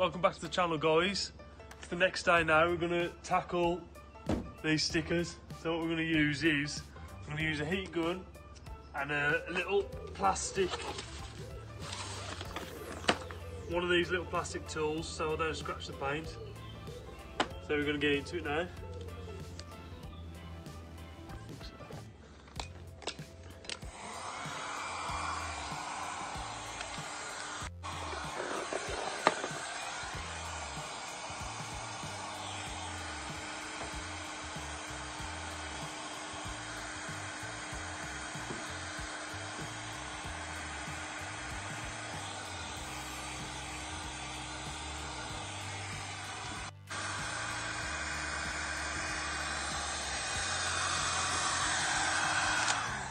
welcome back to the channel guys. It's the next day now, we're going to tackle these stickers. So what we're going to use is, I'm to use a heat gun and a little plastic, one of these little plastic tools so I don't scratch the paint. So we're going to get into it now.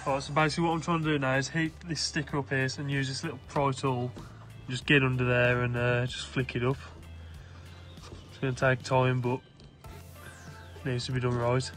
Right, so basically what I'm trying to do now is heat this sticker up here and use this little pry tool. Just get under there and uh, just flick it up. It's going to take time, but it needs to be done right.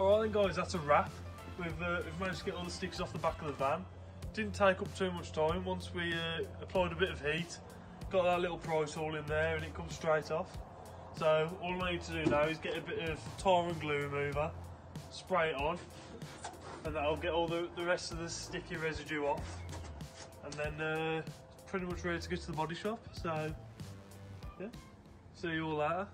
Alright then guys, that's a wrap. We've, uh, we've managed to get all the stickers off the back of the van. Didn't take up too much time once we uh, applied a bit of heat. Got that little pry tool in there and it comes straight off. So all I need to do now is get a bit of tar and glue remover, spray it on, and that'll get all the, the rest of the sticky residue off. And then uh, pretty much ready to go to the body shop. So yeah, see you all later.